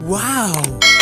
Wow!